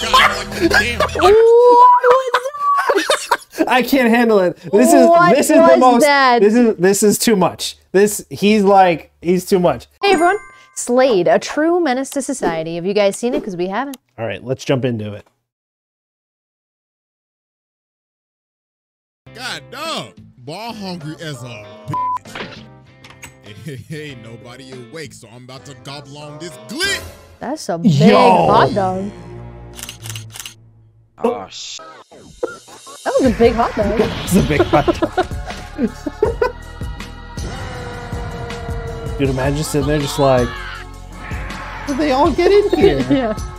I can't handle it. This is What this is the most. that? This is this is too much. This he's like he's too much. Hey everyone, Slade, a true menace to society. Have you guys seen it? Because we haven't. All right, let's jump into it. God dog. Ball hungry as a bitch. Ain't nobody awake, so I'm about to gobble on this glit. That's a big Yo. hot dog. Oh, oh sh- That was a big hot dog. It's a big hot dog. Dude, imagine sitting there just like, how did they all get in here? yeah.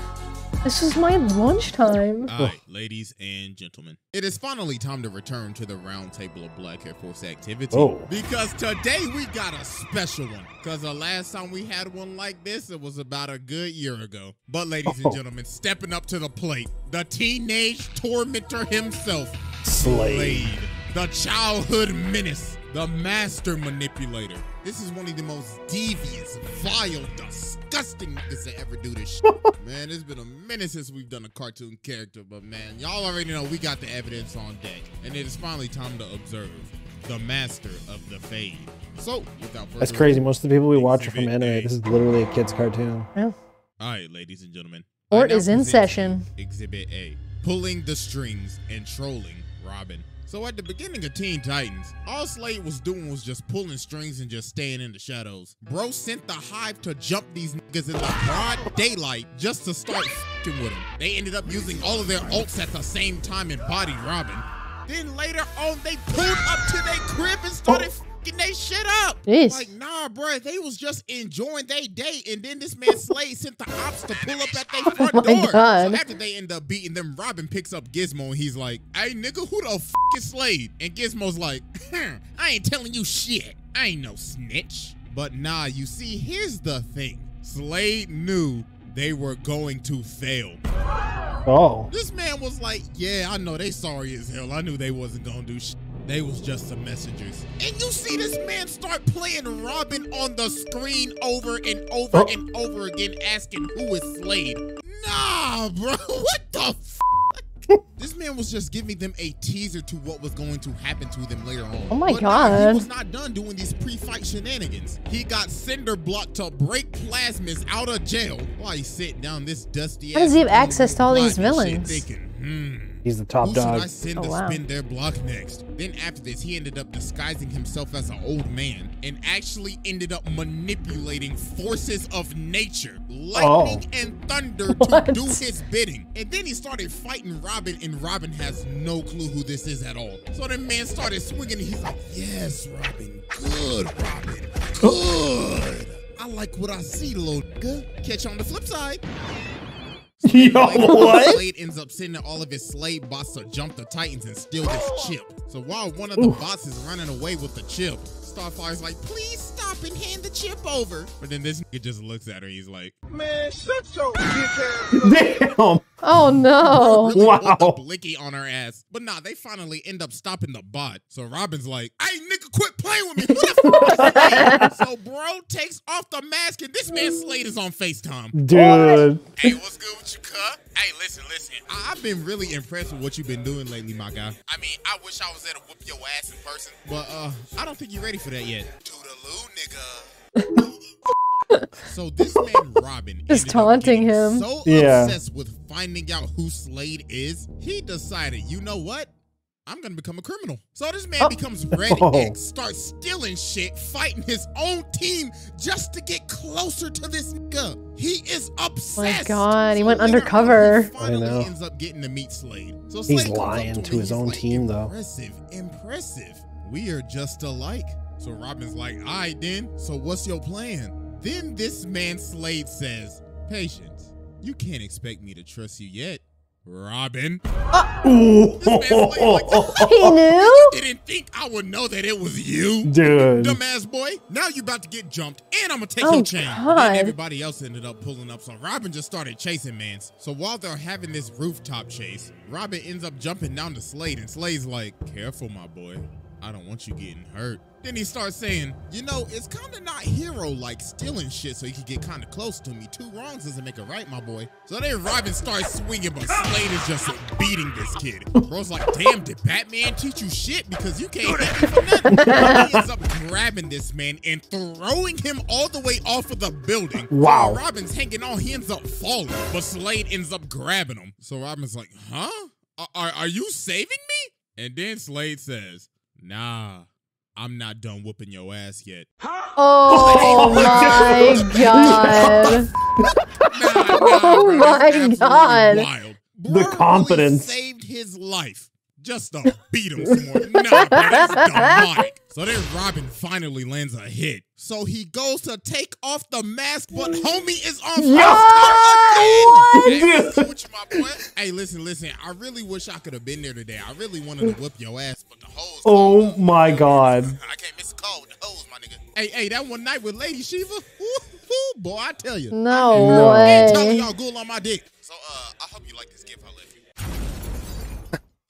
This is my lunchtime. All right, ladies and gentlemen, it is finally time to return to the round table of Black Air Force activity. Oh. Because today we got a special one. Because the last time we had one like this, it was about a good year ago. But, ladies Oh. and gentlemen, stepping up to the plate, the teenage tormentor himself, Slade. Slade, the childhood menace, the master manipulator. This is one of the most devious, vile, disgusting niggas to ever do this shit. man, it's been a minute since we've done a cartoon character, but man, y'all already know we got the evidence on deck. And it is finally time to observe the master of the fade. So, without further That's crazy. Most of the people we watch are from anime. A. This is literally a kid's cartoon. All right, ladies and gentlemen. Court I now is in session. Exhibit A. Pulling the strings and trolling Robin. So at the beginning of Teen Titans, all Slade was doing was just pulling strings and just staying in the shadows. Bro sent the hive to jump these niggas in the broad daylight just to start with them. They ended up using all of their ults at the same time and body Robin. Then later on, they pulled up to their crib and started fing they shit up. Jeez. Like, nah, bro, they was just enjoying their day, and then this man Slade sent the ops to pull up at their front Oh my door. God. So after they end up beating them, Robin picks up Gizmo and he's like, "Hey, nigga, who the f is Slade?" And Gizmo's like, hmm, "I ain't telling you shit. I ain't no snitch." But nah, you see, here's the thing: Slade knew they were going to fail. Oh. This man was like, "Yeah, I know they sorry as hell. I knew they wasn't gonna do shit. They was just some messengers." And you see this man start playing Robin on the screen over and over Oh. and over again, asking who is Slade. Nah, bro, what the? F- this man was just giving them a teaser to what was going to happen to them later on. Oh my But nah, God. he was not done doing these pre-fight shenanigans. He got Cinder Block to break Plasmus out of jail while he's sitting down this dusty. How does he have access to all these villains? Thinking, hmm. He's the top Who dog. should I send Oh, to wow. spin their block next? Then after this, he ended up disguising himself as an old man and actually ended up manipulating forces of nature, lightning oh. and thunder to What? do his bidding. And then he started fighting Robin, and Robin has no clue who this is at all. So the man started swinging, and he's like, "Yes, Robin, good, Robin, oh. good." I like what I see, little nigga. Catch you on the flip side. Yo, what? Slade ends up sending all of his slave bots to jump the Titans and steal this oh. chip. So while one of the bots is running away with the chip, Starfire's like, please stop and hand the chip over. But then this nigga just looks at her. He's like, Man, shut your bitch ass Damn. Oh no. really Wow. want blicky on her ass. But nah, they finally end up stopping the bot. So Robin's like, I nigga, quit playing with me. Who the fuck is So bro takes off the mask and this man Slade is on FaceTime. Dude. Hey, what's good with you, cut? Hey, listen, listen. I- I've been really impressed with what you've been doing lately, my guy. I mean, I wish I was there to whoop your ass in person, but uh, I don't think you're ready for that yet. Toodaloo, nigga. so this man Robin is taunting getting him. So Yeah. obsessed with finding out who Slade is, he decided, you know what? I'm gonna become a criminal. So this man Oh. becomes Red Oh. X, starts stealing shit, fighting his own team just to get closer to this nigga. He is oh obsessed. My God, he went undercover. he finally I know. ends up getting to meet Slade. So He's Slade up lying him to his own like, team, though. Impressive, impressive. We are just alike. So Robin's like, all right then. So what's your plan? Then this man Slade says, Patience, you can't expect me to trust you yet. Robin. Ooh. This man Slade like, He knew? didn't think I would know that it was you. Dude. Dumbass boy, now you about to get jumped, and I'm gonna take Oh, your chain. And God. everybody else ended up pulling up, so Robin just started chasing Mans. So while they're having this rooftop chase, Robin ends up jumping down to Slade, and Slade's like, "Careful, my boy. I don't want you getting hurt. Then he starts saying, you know, it's kind of not hero like stealing shit so he can get kind of close to me. Two wrongs doesn't make a right, my boy. So then Robin starts swinging, but Slade is just beating this kid. Bro's like, damn, did Batman teach you shit? Because you can't hit me for nothing. he ends up grabbing this man and throwing him all the way off of the building. Wow. So Robin's hanging on, he ends up falling, but Slade ends up grabbing him. So Robin's like, huh? Are, are, are you saving me? And then Slade says, nah. I'm not done whooping your ass yet. Oh my god. Nah, nah, Oh my God. Wild. The Bro really confidence. saved his life just to beat him some more. Nah, bro, that's demonic. So then Robin finally lands a hit. So he goes to take off the mask, but homie is on fire again. Hey, what's with you, my boy? Hey, listen, listen. I really wish I could have been there today. I really wanted to whip your ass, but the hose. Oh my god. I can't miss a call with the hose, my nigga. Hey, hey, that one night with Lady Shiva, woo, boy, I tell you. No, No. And telling way. y'all ghoul on my dick. So uh I hope you like this gift I left you.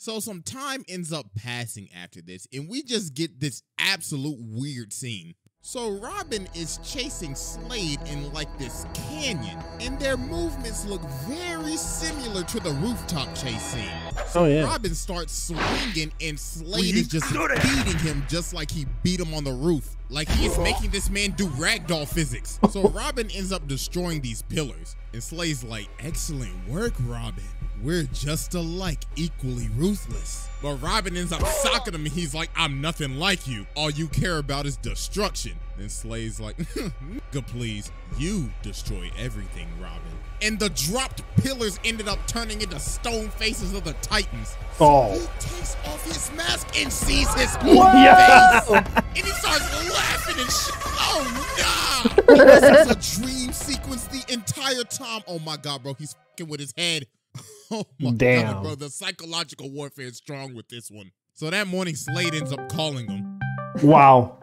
So some time ends up passing after this, and we just get this absolute weird scene. So Robin is chasing Slade in like this canyon, and their movements look very similar to the rooftop chase scene. Oh yeah. Robin starts swinging, and Slade is just beating him just like he beat him on the roof. Like he is making this man do ragdoll physics. So Robin ends up destroying these pillars. And Slade's like, excellent work, Robin. We're just alike, equally ruthless. But Robin ends up socking him and he's like, I'm nothing like you. All you care about is destruction. Then Slade's like, nigga, please. You destroy everything, Robin. And the dropped pillars ended up turning into stone faces of the Titans. Oh. He takes off his mask and sees his own Yes. face. And he starts laughing and shit. Oh, nah. this is a dream sequence the entire time. Oh, my God, bro. He's fucking with his head. Oh, my Damn. God, bro. The psychological warfare is strong with this one. So that morning, Slade ends up calling him. Wow.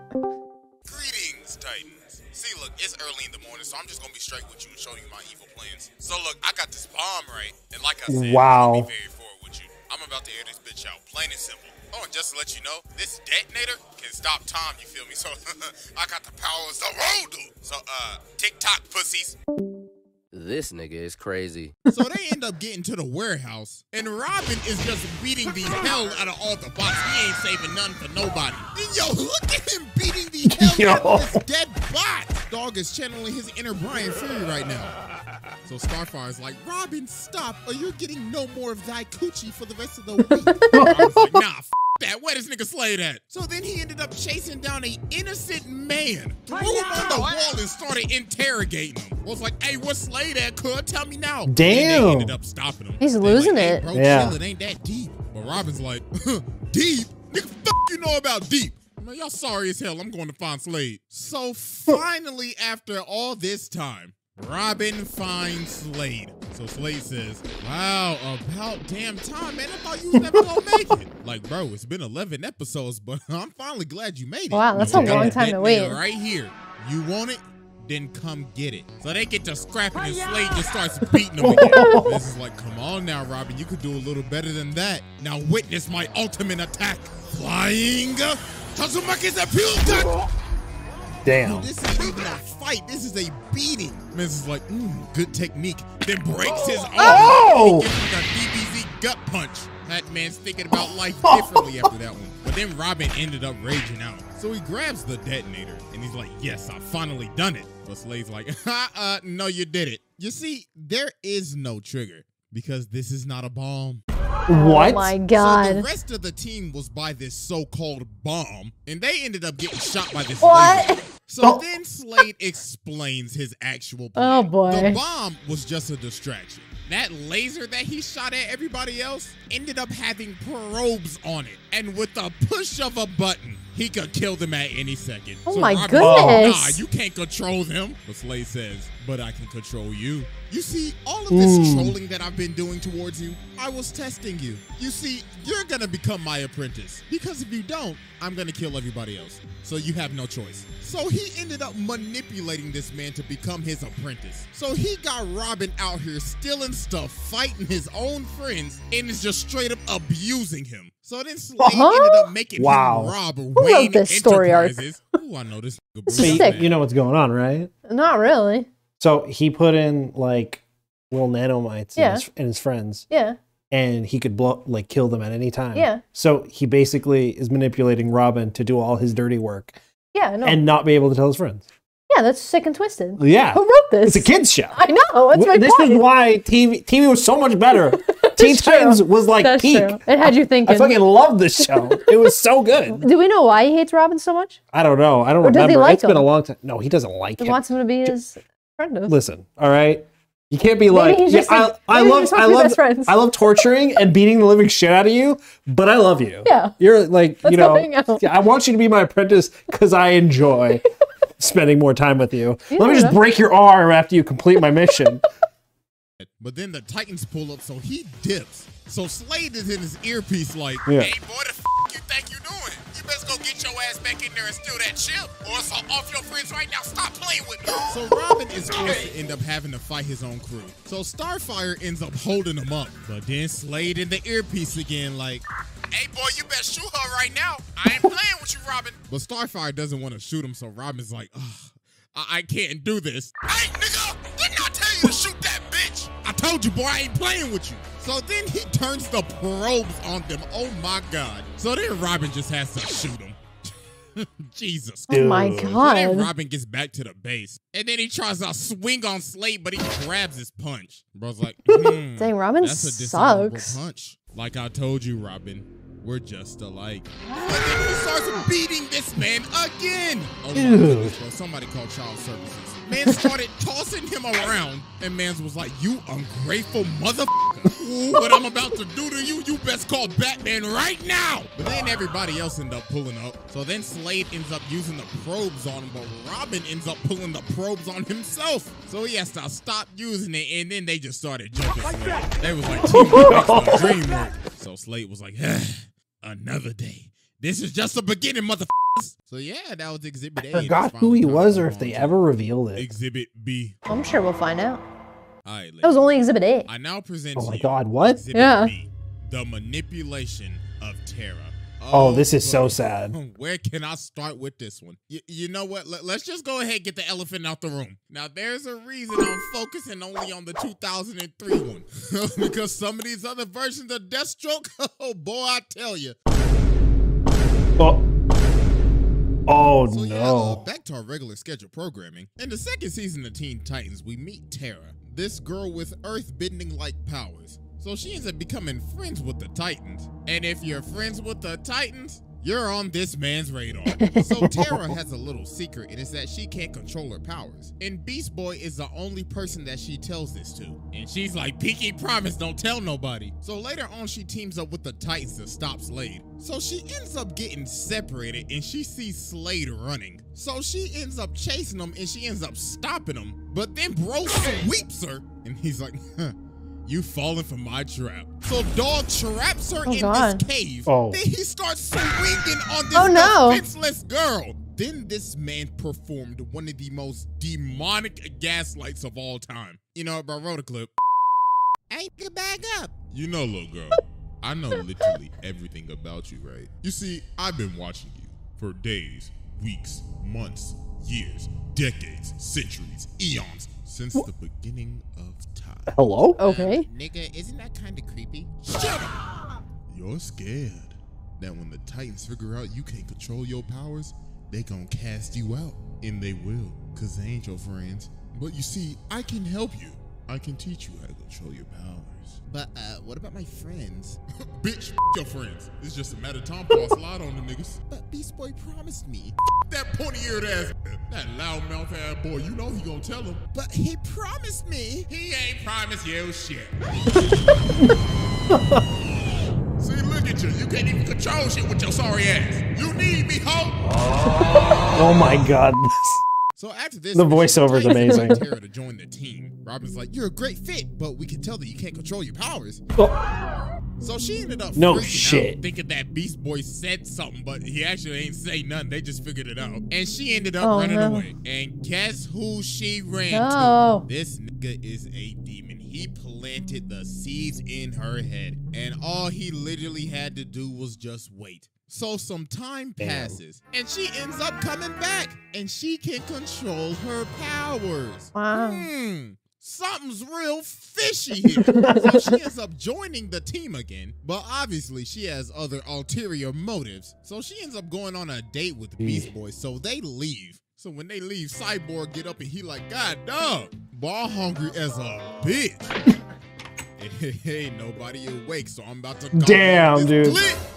Greetings, Titans. See, look, it's early in the morning, so I'm just gonna be straight with you and show you my evil plans. So, look, I got this bomb right, and like I said, Wow. I'm very forward with you. I'm about to air this bitch out, plain and simple. Oh, and just to let you know, this detonator can stop time. You feel me? So, I got the powers of dude. So, uh, TikTok pussies. This nigga is crazy. So they end up getting to the warehouse, and Robin is just beating the hell out of all the bots. He ain't saving none for nobody. And yo, look at him beating the hell out of this dead bot. Dog is channeling his inner Bryan Fury right now. So Starfire's like, Robin, stop, or you're getting no more of thy coochie for the rest of the week. Robin's like, nah, f- that. Where this nigga Slade at? So then he ended up chasing down a innocent man, threw him on the wall, and started interrogating him. Was like, hey, what's Slade at, cuz? Tell me now. And Damn. they ended up stopping him. He's They losing like, hey, it. Bro, Yeah. chill, it ain't that deep. But Robin's like, deep? Nigga, fuck you know about deep. Man, y'all sorry as hell. I'm going to find Slade. So finally, after all this time, Robin finds Slade. So Slade says, Wow, about damn time, man. I thought you was never gonna make it. Like, bro, it's been 11 episodes, but I'm finally glad you made it. Wow, that's You a long time to wait. Right here. You want it? Then come get it. So they get to scrapping and Slade just starts beating him again. this is like, come on now, Robin. You could do a little better than that. Now witness my ultimate attack. Flying Tazumaki's appeal Damn. this ain't even a fight. This is a beating. Miz is like, mm, good technique. Then breaks his arm. Oh! Gives him the DBZ gut punch. That man's thinking about life differently after that one. But then Robin ended up raging out. So he grabs the detonator and he's like, yes, I finally done it. But Slade's like, uh, no, you did it. You see, there is no trigger because this is not a bomb. What? Oh my So the rest of the team was by this so-called bomb, and they ended up getting shot by this What? laser. So Oh. then Slade explains his actual oh, plan. Oh, boy. The bomb was just a distraction. That laser that he shot at everybody else ended up having probes on it. And with the push of a button, he could kill them at any second. Oh my Robin's like, goodness. Nah, you can't control them. But Slade says, but I can control you. You see, all of this Mm. trolling that I've been doing towards you, I was testing you. You see, you're gonna become my apprentice. Because if you don't, I'm gonna kill everybody else. So you have no choice. So he ended up manipulating this man to become his apprentice. So he got Robin out here stealing stuff, fighting his own friends, and is just straight up abusing him. So then Slade Uh-huh. ended up making Wow. him rob wrote Wayne this story arc? Enterprises. Ooh, I know this. nigga This is sick. You know what's going on, right? Not really. So he put in like little nanomites Yeah. in, his, in his friends, Yeah. and he could blow like kill them at any time. Yeah. So he basically is manipulating Robin to do all his dirty work Yeah. No. and not be able to tell his friends. yeah, that's sick and twisted. Yeah, Who wrote this? it's a kids show. I know. That's my this point. is why TV TV was so much better. Teen true. Titans was like That's peak. true. It had you thinking. I fucking loved this show. It was so good. Do we know why he hates Robin so much? I don't know. I don't Or remember. like It's been a long time. No, he doesn't like it. He him. wants him to be his friend. of. Listen, all right. You can't be like, yeah, I, I love, I supposed to be love. I love torturing and beating the living shit out of you, but I love you. Yeah. you're like, Let's you know, yeah, I want you to be my apprentice because I enjoy spending more time with you. Let me just break your arm after you complete my mission. But then the Titans pull up, so he dips. So Slade is in his earpiece like, Yeah. hey, boy, the f you think you're doing? You best go get your ass back in there and steal that chip, or it's off your friends right now. Stop playing with me. So Robin is forced to end up having to fight his own crew. So Starfire ends up holding him up. But then Slade in the earpiece again like, hey, boy, you best shoot her right now. I ain't playing with you, Robin. But Starfire doesn't want to shoot him, so Robin's like, ugh. I, I can't do this. Hey, nigga, didn't I tell you to shoot that bitch? I told you, boy, I ain't playing with you. So then he turns the probes on them. Oh my God. So then Robin just has to shoot him. Jesus. Oh my. So then god. Robin gets back to the base. And then he tries to swing on Slade, but he grabs his punch. Bro's like, hmm, Dang, Robin that's a sucks. punch. Like I told you, Robin, we're just alike. And then he starts beating this man again. Oh my goodness, bro. Somebody called child services. Man started tossing him around, and Mans was like, "You ungrateful motherfucker! What I'm about to do to you, you best call Batman right now!" But then everybody else ended up pulling up. So then Slade ends up using the probes on him, but Robin ends up pulling the probes on himself. So he has to stop using it, and then they just started jumping Slade. They was like, "Teamwork dream work." So Slade was like, "Another day. This is just the beginning, motherfuckers." So yeah, that was Exhibit A. I forgot who he was or if they ever revealed it. Exhibit B. I'm sure we'll find out. All right, That was only Exhibit A. I now present Oh my God, what? Exhibit Yeah. B, the manipulation of Terra. Oh, this is so sad. Where can I start with this one? Y- you know what? Let- let's just go ahead and get the elephant out the room. Now, there's a reason I'm focusing only on the 2003 one. because some of these other versions of Deathstroke, oh boy, I tell you. Oh, oh So yeah, uh, back to our regular schedule programming. In the second season of Teen Titans, we meet Terra, this girl with earth-bending like powers. So she ends up becoming friends with the Titans. And if you're friends with the Titans, you're on this man's radar. so Terra has a little secret, and it's that she can't control her powers. And Beast Boy is the only person that she tells this to. And she's like, Pinky promise, don't tell nobody. So later on, she teams up with the Titans to stop Slade. So she ends up getting separated, and she sees Slade running. So she ends up chasing him, and she ends up stopping him. But then Bro sweeps her, and he's like, huh. You falling for my trap. So dog traps her Oh, in God. this cave. Oh. Then he starts swinging on this Oh, no. defenseless girl. Then this man performed one of the most demonic gaslights of all time. You know, bro, wrote a clip. Ain't the bag up. You know, little girl, I know literally everything about you, right? You see, I've been watching you for days, weeks, months, years, decades, centuries, eons, since the beginning of time. Hello? Um, okay. Nigga, isn't that kind of creepy? Shut up! You're scared that when the Titans figure out you can't control your powers, they gonna cast you out. And they will, cause they ain't your friends. But you see, I can help you. I can teach you how to control your powers. But, uh, what about my friends? Bitch, your friends. It's just a matter of time before I slide on the niggas. But Beast Boy promised me. That pointy-eared ass. That loudmouth ass boy, you know he gonna tell him. But he promised me. He ain't promised you shit. See, look at you. You can't even control shit with your sorry ass. You need me, ho. Oh my god. So after this, The mission, voiceover is amazing. Terra to join the team. Robin's like, "You're a great fit, but we can tell that you can't control your powers." Oh, So she ended up No shit. out, thinking that Beast Boy said something, but he actually ain't say nothing. They just figured it out, and she ended up Oh, running no. away. And guess who she ran No. to? This nigga is a demon. He he planted the seeds in her head. And all he literally had to do was just wait. So some time Damn. passes, and she ends up coming back, and she can control her powers. Wow. Hmm, something's real fishy here. so she ends up joining the team again, but obviously she has other ulterior motives. So she ends up going on a date with Beast Boy, so they leave. So when they leave, Cyborg get up and he like, God dog, ball hungry as a bitch. Ain't nobody awake, so I'm about to Damn, dude. clit.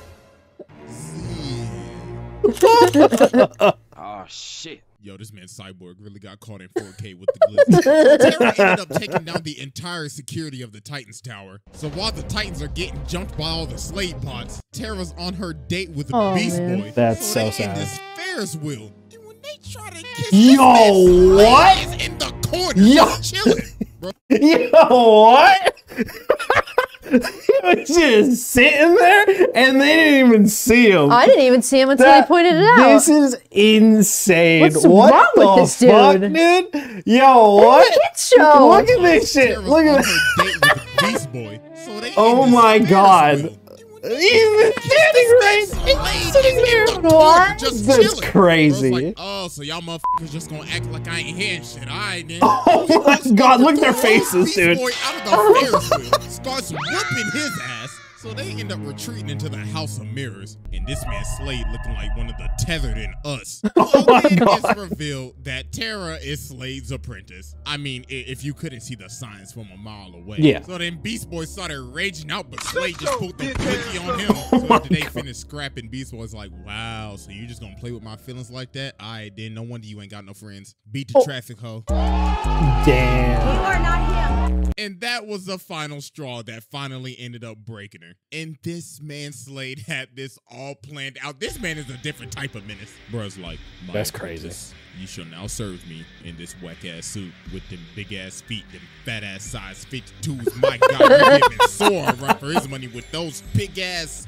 Yeah. Oh shit. Yo, this man Cyborg really got caught in 4K with the glitz. Terra ended up taking down the entire security of the Titans Tower. So while the Titans are getting jumped by all the Slade bots, Terra's on her date with the Oh, Beast man. Boy. That's so so in sad. this Ferris wheel. And when they try to kiss Yo, this man, what? is in the corner Yo. chilling. Bro, Yo, what? he was just sitting there and they didn't even see him. I didn't even see him until That- he pointed it out. This is insane. What's what wrong the with this fuck, dude? dude? Yo, what? Kids show. Look at this shit. Look at this. date with the Beast Boy. So Oh my God. wheel. And when He's they standing right- he's sitting is there. in the corner What? just That's crazy. Like, oh, so y'all motherfuckers just gonna act like I ain't hearing shit. All right, then. Oh my God, look at their faces, dude. Boy out of the Ferris wheel, starts whooping his ass. So they end up retreating into the House of Mirrors, and this man Slade looking like one of the tethered in us. Oh so my then God. it's revealed that Terra is Slade's apprentice. I mean, if you couldn't see the signs from a mile away. Yeah. So then Beast Boy started raging out, but Slade just pulled the Bitch on him. Oh So my after they God. finished scrapping, Beast Boy's like, wow, so you're just gonna play with my feelings like that? All right, then no wonder you ain't got no friends. Beat the Oh. traffic hoe. Damn. And that was the final straw that finally ended up breaking her. And this man Slade had this all planned out. This man is a different type of menace. Bruh's like, "My That's crazy. apprentice, You shall now serve me in this whack ass suit with them big ass feet, them fat ass size 52s. My God, you giving Sora a run for his money with those big ass,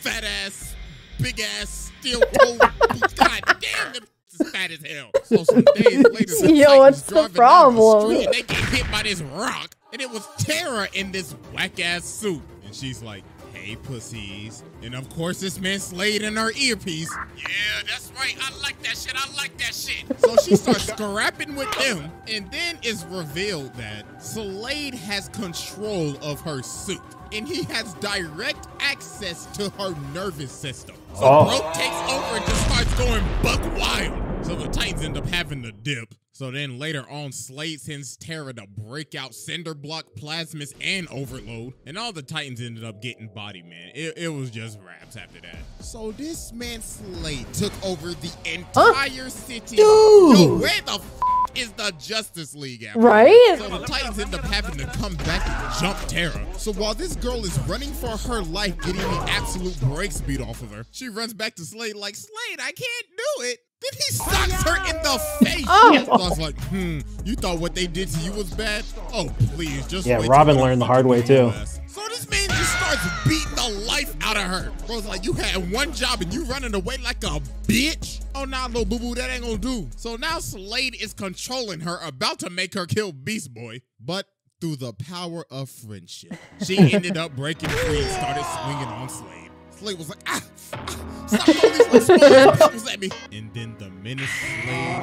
fat ass, big ass steel toe boots. God damn, them is fat as hell. So some days later, the Yo, what's the driving down problem? street and they get hit by this rock, and it was Terra in this whack ass suit. And she's like, hey, pussies. And of course, this man Slade in her earpiece. Yeah, that's right. I like that shit. I like that shit. So she starts scrapping with them, and then it's revealed that Slade has control of her suit. And he has direct access to her nervous system. So Oh. Bro takes over and just starts going buck wild. So the Titans end up having to dip. So then later on, Slade sends Terra to break out Cinderblock, Plasmus, and Overload. And all the Titans ended up getting body, man. It, it was just raps after that. So this man Slade took over the entire city. Dude. Yo, where the f- is the Justice League at? Right? So the Titans end up having to come back and jump Terra. So while this girl is running for her life, getting the absolute brakes beat off of her, she runs back to Slade like, Slade, I can't do it. Then he socks her in the face. Oh. So I was like, hmm, you thought what they did to you was bad? Oh, please, just Yeah, wait Robin learned the hard way, too. ass. So this man just starts beating the life out of her. Bro's like, you had one job and you running away like a bitch? Oh, nah, little boo-boo, that ain't gonna do. So now Slade is controlling her, about to make her kill Beast Boy. But through the power of friendship, she ended up breaking free and started swinging on Slade. Slade was like, ah, ah stop throwing these little small ass at me. And then the menace Slade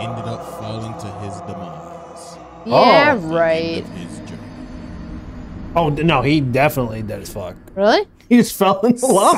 ended up falling to his demise. Yeah, Oh. Right. of his journey. Oh no, he definitely dead as fuck. Really? He just fell in love.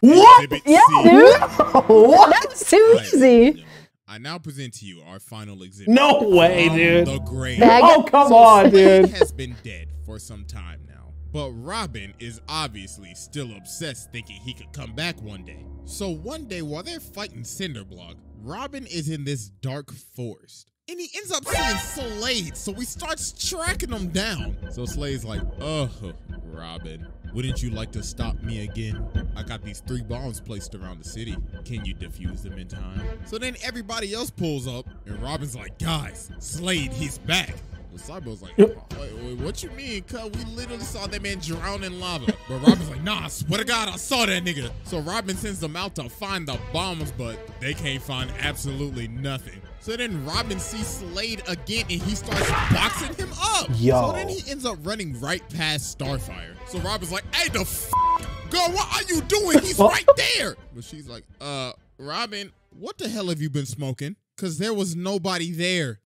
What? Yeah, C. dude. what? That was too Right. easy. I now present to you our final exhibit. No way, dude. The grave. Oh come So on, Slade dude. has been dead for some time now, but Robin is obviously still obsessed, thinking he could come back one day. So one day, while they're fighting Cinderblock, Robin is in this dark forest. And he ends up seeing Slade, so he starts tracking him down. So Slade's like, oh, Robin, wouldn't you like to stop me again? I got these three bombs placed around the city. Can you defuse them in time? So then everybody else pulls up, and Robin's like, guys, Slade, he's back. Well, Cyborg's like, wait, wait, what you mean? Cuz we literally saw that man drown in lava. But Robin's like, nah, I swear to God, I saw that nigga. So Robin sends them out to find the bombs, but they can't find absolutely nothing. So then Robin sees Slade again and he starts boxing him up. Yo. So then he ends up running right past Starfire. So Robin's like, hey, the f girl, what are you doing? He's right there. But she's like, uh, Robin, what the hell have you been smoking? Because there was nobody there.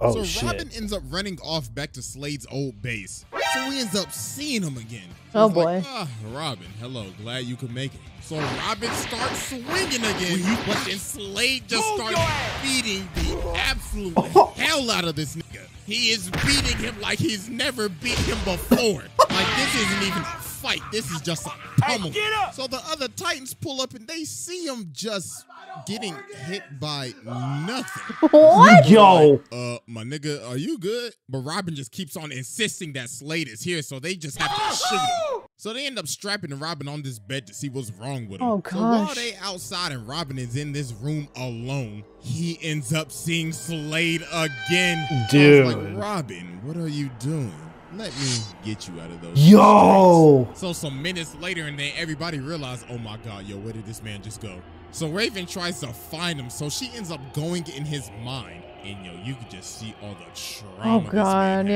Oh so shit. Robin ends up running off back to Slade's old base. So he ends up seeing him again. Oh, He's like, boy. ah, Robin, hello, glad you could make it. So Robin starts swinging again, but then Slade just starts beating the absolute hell out of this nigga. He is beating him like he's never beat him before. like this isn't even a fight. This is just a pummel. So the other Titans pull up and they see him just getting hit by nothing. What? Yo. Uh, my nigga, are you good? But Robin just keeps on insisting that Slade is here, so they just have to shoot him. So they end up strapping Robin on this bed to see what's wrong with him. Oh, So while gosh. they outside and Robin is in this room alone, he ends up seeing Slade again. I was Dude. like, Robin, what are you doing? Let me get you out of those. Yo. streets." So some minutes later, and then everybody realized, oh my god, yo, where did this man just go? So Raven tries to find him, so she ends up going in his mind. And yo, you could just see all the trauma. Oh, this man God, has.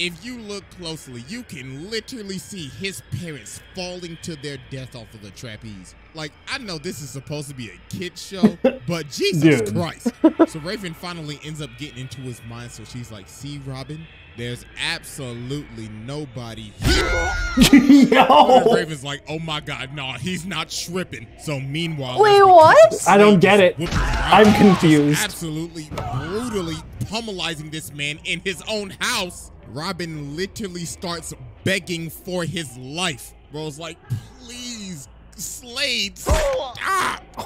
yeah. If you look closely, you can literally see his parents falling to their death off of the trapeze. Like, I know this is supposed to be a kid show, but Jesus Christ. So Raven finally ends up getting into his mind. So she's like, see, Robin, there's absolutely nobody here. And Yo. Raven's like, oh my God, no, he's not tripping. So meanwhile, Wait, what? I don't get it. I'm confused. Absolutely brutally pummelizing this man in his own house. Robin literally starts begging for his life. Bro's like, please, Slade, stop.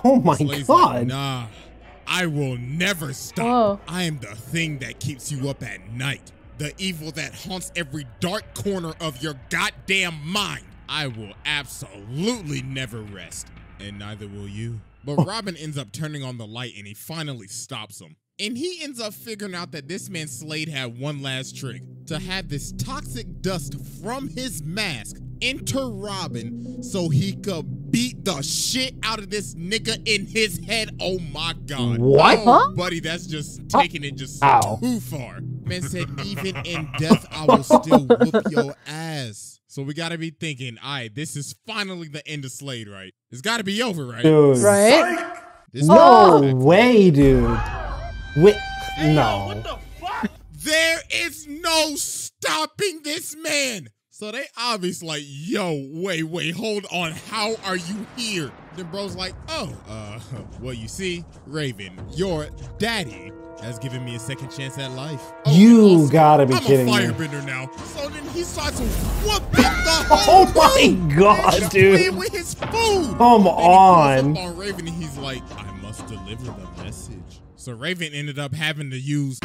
Oh my Slade's god. like, nah, I will never stop. Whoa. I am the thing that keeps you up at night. The evil that haunts every dark corner of your goddamn mind. I will absolutely never rest. And neither will you. But oh. Robin ends up turning on the light and he finally stops him. And he ends up figuring out that this man Slade had one last trick to have this toxic dust from his mask enter Robin so he could beat the shit out of this nigga in his head. Oh my god. What? Oh, Huh? buddy, that's just taking it just Ow. too far. Man said, even in death, I will still whoop your ass. So we gotta be thinking, all right, this is finally the end of Slade, right? It's gotta be over, right? Dude. Right? This No way, dude. Wait. No. Damn, the there is no stopping this man. So they obviously like, yo, wait, wait, hold on. How are you here? Then bro's like, oh, uh, well, you see, Raven, your daddy has given me a second chance at life. Oh, You also, gotta be I'm kidding a me. firebender now. So then he starts whooping the whole Oh my. God, dude. with his food. Come Then he pulls on. on Raven and he's like, I must deliver the message. So Raven ended up having to use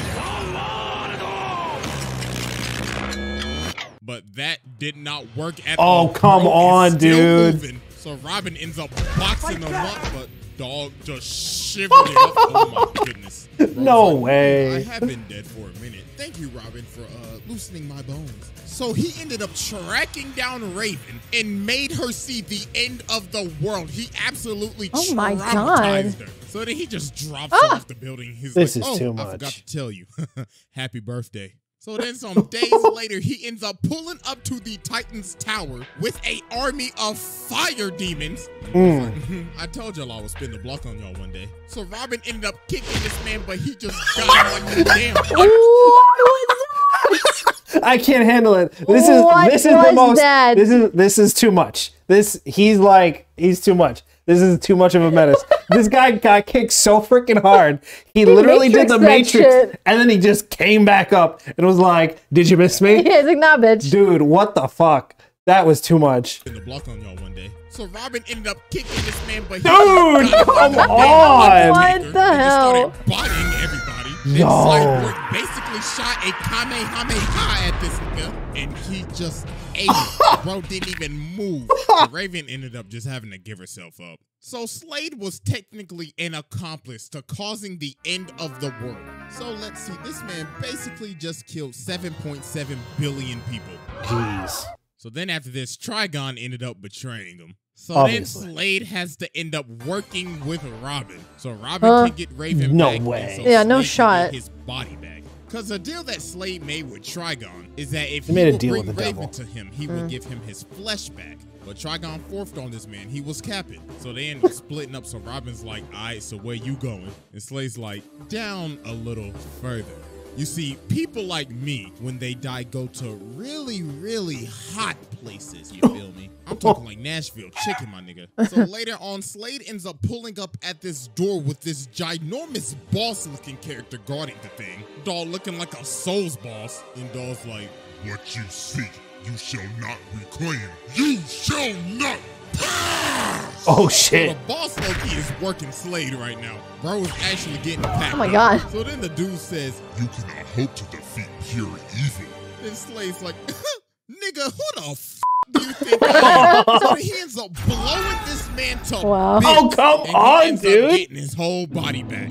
but that did not work at Oh, all. Oh, come Bro on, dude. moving. So Robin ends up boxing him up, but dog just shivered it up. Oh my goodness. Bro's No like, way. I have been dead for a minute. Thank you, Robin, for uh, loosening my bones. So he ended up tracking down Raven and made her see the end of the world. He absolutely Oh my traumatized God. her. So then he just drops Ah. off the building. He's This like, is oh, too I forgot to tell you. Happy birthday. So then some days later, he ends up pulling up to the Titans Tower with a army of fire demons. Mm. I told y'all I would spin the block on y'all one day. So Robin ended up kicking this man, but he just got him like a damn I can't handle it. This is What this is the most. that? This is this is too much. This he's like he's too much. This is too much of a menace. this guy got kicked so freaking hard. He, literally did the Matrix, shit. and then he just came back up and was like, "Did you miss me, Yeah, it's like, nah, bitch. dude? What the fuck? That was too much." spin the block on y'all one day. So Robin ended up kicking this man, but he Dude, just got come him on. What the hell? started bodying everybody. Yo. And Cyborg basically shot a Kamehameha at this nigga, and he just ate it. Bro didn't even move. Raven ended up just having to give herself up. So Slade was technically an accomplice to causing the end of the world. So let's see, this man basically just killed 7.7 billion people. Jeez. So then after this, Trigon ended up betraying him. So Obviously. then Slade has to end up working with Robin. So Robin Huh? can get Raven No back. and way. so Yeah, no Slade can shot. His body back. Because the deal that Slade made with Trigon is that if They he made a would deal bring with the Raven devil. to him, he Mm. would give him his flesh back. But Trigon forfed on this man. He was capping. So they end up splitting up. So Robin's like, all right, so where you going? And Slade's like, down a little further. You see, people like me, when they die, go to really, really hot places. You feel me? I'm talking like Nashville chicken, my nigga. So later on, Slade ends up pulling up at this door with this ginormous boss-looking character guarding the thing. Doll looking like a Souls boss, and Doll's like, What you seek, you shall not reclaim. You shall not pass! Oh So shit. the boss Loki is working Slade right now. Bro is actually getting packed. Oh my. God. So then the dude says, You cannot hope to defeat pure evil. then Slade's like, nigga, who the f do you think I am? so he ends up blowing this man to Wow. bits, Oh, come and he on, ends up dude. getting his whole body back.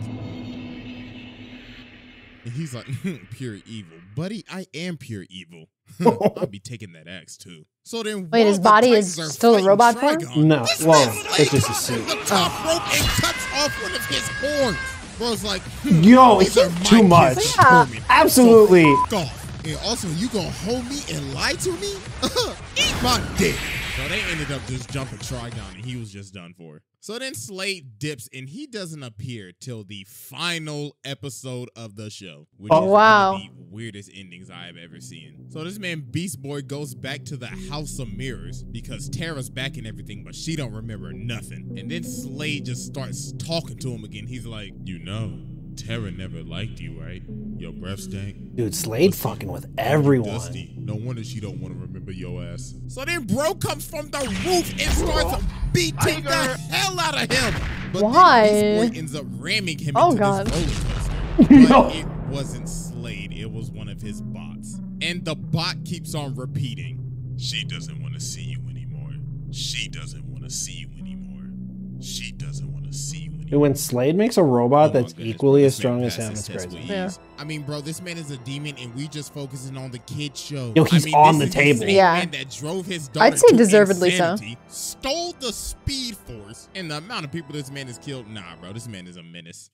And he's like, hmm, pure evil. Buddy, I am pure evil. I'll be taking that axe too. So then Wait, his body is still a robot form? Trigon, No, this well, it's just a suit. on The top rope and cuts off one of his horns. Bro's like, hmm, Yo, these he's are my too much. Yeah. Absolutely. So fuck off. And also, you gonna hold me and lie to me? Eat my dick. So they ended up just jumping Trigon, and he was just done for. So then Slade dips, and he doesn't appear till the final episode of the show, which Oh, is wow. one of the weirdest endings I have ever seen. So this man Beast Boy goes back to the House of Mirrors because Terra's back and everything, but she don't remember nothing. And then Slade just starts talking to him again. He's like, "You know, Terra never liked you, right? Your breath stank." Dude, Slade fucking with everyone. Dusty. No wonder she don't want to remember your ass. So then bro comes from the roof and starts beating the hell out of him. But Why? then Beast Boy ends up ramming him Oh, into God. this roller coaster. No. But it wasn't Slade. It was one of his bots. And the bot keeps on repeating. She doesn't want to see you anymore. She doesn't want to see you anymore. She doesn't want to see you anymore. Dude, when Slade makes a robot Oh that's goodness, equally bro, as strong as him, his it's crazy. with Yeah. I mean, bro, this man is a demon, and we just focusing on the kid show. Yo, he's I mean, on this the is table. Yeah. man that drove his daughter I'd say to deservedly so. insanity, Stole the speed force, and the amount of people this man has killed. Nah, bro, this man is a menace.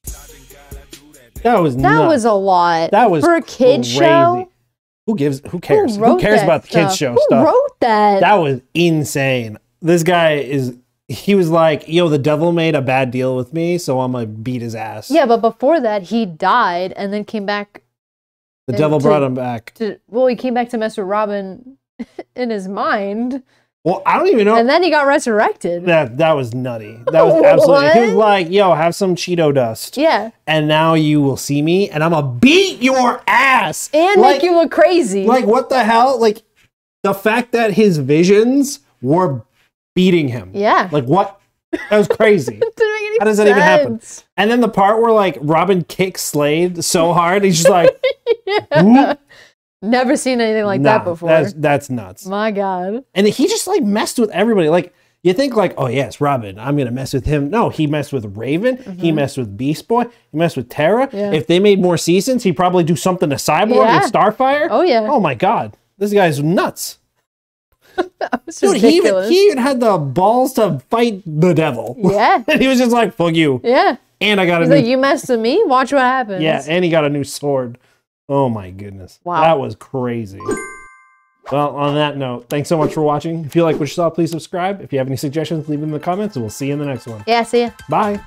That was That nuts. was a lot. that was for a kid crazy. show. Who gives? Who cares? Who, wrote cares about the kids stuff? show Who stuff? wrote that? That was insane. This guy is. He was like, "Yo, the devil made a bad deal with me, so I'm gonna beat his ass." yeah, but before that, he died and then came back the devil to- brought him back. to. Well, he came back to mess with Robin in his mind, Well, I don't even know. and then he got resurrected. that that was nutty. That was absolutely. He was like, "Yo, have some Cheeto dust, yeah, and now you will see me, and I'm gonna beat your ass and like, make you look crazy. like what the hell? Like the fact that his visions were beating him. yeah, Like what? That was crazy. Didn't make any How does that even happen? And then the part where like Robin kicks Slade so hard, he's just like, "Whoop." Never seen anything like Nah, that before. That's that's nuts. My God. And he just like messed with everybody. Like you think like, oh yes, Robin, I'm gonna mess with him. No, he messed with Raven. He messed with Beast Boy. He messed with Terra. Mm-hmm. Yeah. If they made more seasons, he'd probably do something to Cyborg Yeah. and Starfire. Oh yeah, Oh my god, this guy's nuts. Dude, he even he even had the balls to fight the devil. yeah, and he was just like, fuck you. yeah. And I got a He's new like, you messed with me. Watch what happens. Yeah, and he got a new sword. Oh my goodness. Wow. That was crazy. Well, on that note, thanks so much for watching. If you like what you saw, please subscribe. If you have any suggestions, leave them in the comments, and we'll see you in the next one. yeah. See ya. Bye.